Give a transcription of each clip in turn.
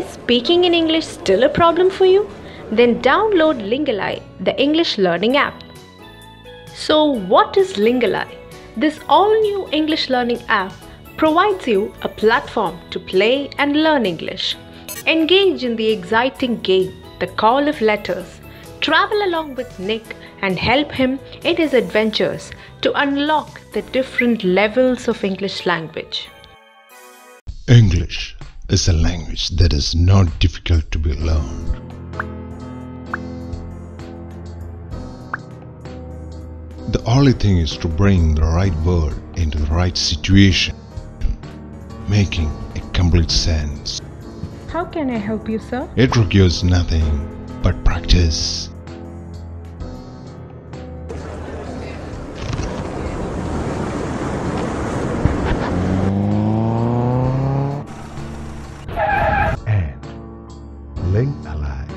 speaking in English still a problem for you? Then download Ling-Ally, the English learning app. So, what is Ling-Ally? This all new English learning app provides you a platform to play and learn English. Engage in the exciting game, The Call of Letters. Travel along with Nick and help him in his adventures to unlock the different levels of English language. Is a language that is not difficult to be learned. The only thing is to bring the right word into the right situation, making a complete sense. How can I help you, sir? It requires nothing but practice. Link Alive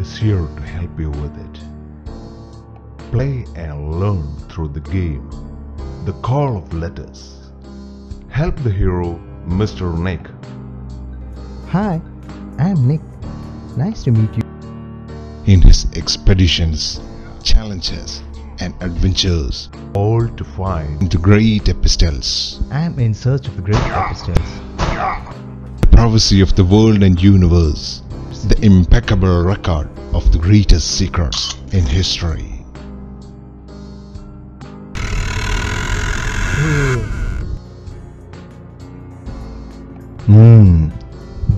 is here to help you with it. Play and learn through the game. The Call of Letters. Help the hero, Mr. Nick. Hi, I'm Nick. Nice to meet you. in his expeditions, challenges, and adventures, all to find the great epistles, I'm in search of the great epistles. the prophecy of the world and universe, the impeccable record of the greatest secrets in history. Hmm,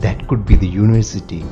that could be the university.